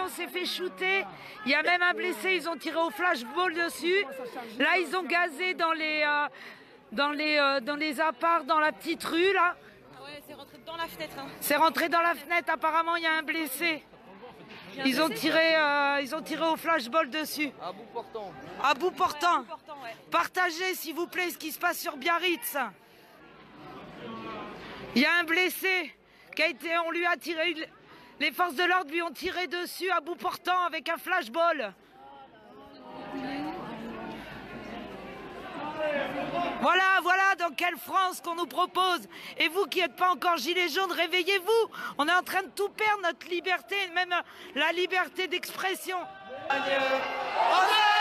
on s'est fait shooter. Il y a même un blessé, ils ont tiré au flashball dessus. Là, ils ont gazé dans les, euh, dans les, euh, dans les apparts, dans la petite rue, là. Ouais, c'est rentré dans la fenêtre. Hein. C'est rentré dans la fenêtre, apparemment, il y a un blessé. Ils ont tiré, euh, ils ont tiré au flashball dessus. À bout portant. À bout portant. Ouais. Partagez, s'il vous plaît, ce qui se passe sur Biarritz. Il y a un blessé qui a été, on lui a tiré, les forces de l'ordre lui ont tiré dessus à bout portant avec un flashball. Voilà, voilà dans quelle France qu'on nous propose. Et vous qui n'êtes pas encore gilets jaunes, réveillez-vous. On est en train de tout perdre, notre liberté, même la liberté d'expression. Honneur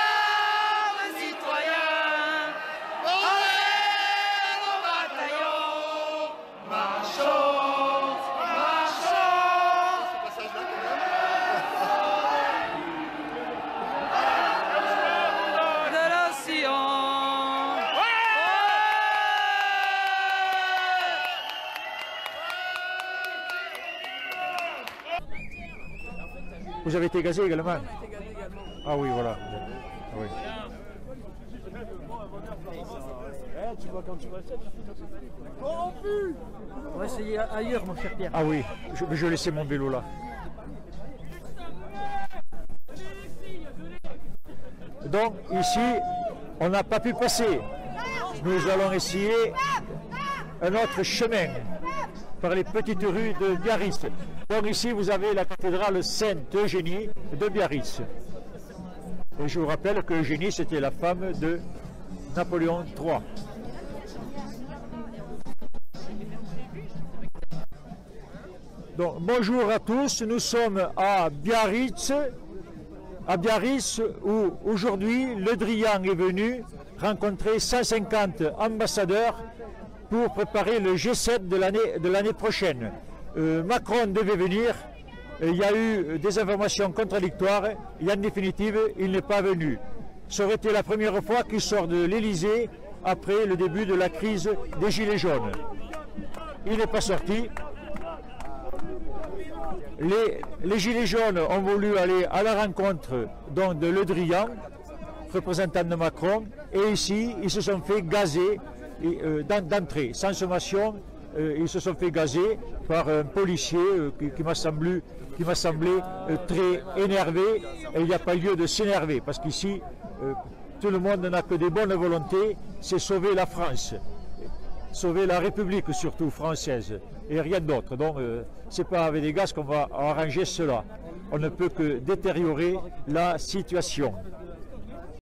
Vous avez été gazé également Ah oui, voilà. Ah oui. On va essayer ailleurs, mon cher Pierre. Ah oui, je, je laissais mon vélo là. Donc ici, on n'a pas pu passer. Nous allons essayer un autre chemin par les petites rues de Biarritz. Donc ici, vous avez la cathédrale Sainte-Eugénie de Biarritz. Et je vous rappelle que Eugénie, c'était la femme de Napoléon III. Bonjour à tous, nous sommes à Biarritz, à Biarritz où aujourd'hui Le Drian est venu rencontrer 150 ambassadeurs pour préparer le G7 de l'année prochaine. Euh, Macron devait venir, il y a eu des informations contradictoires et en définitive il n'est pas venu. Ça aurait été la première fois qu'il sort de l'Elysée après le début de la crise des Gilets jaunes. Il n'est pas sorti. Les, Gilets jaunes ont voulu aller à la rencontre de Le Drian, représentant de Macron, et ici, ils se sont fait gazer d'entrée, sans sommation. euh, ils se sont fait gazer par un policier euh, qui, m'a semblé, qui euh, très énervé. Et il n'y a pas lieu de s'énerver, parce qu'ici, euh, tout le monde n'a que des bonnes volontés, c'est sauver la France sauver la République surtout française et rien d'autre. Donc euh, c'est pas avec des gaz qu'on va arranger cela. On ne peut que détériorer la situation.